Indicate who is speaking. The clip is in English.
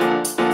Speaker 1: you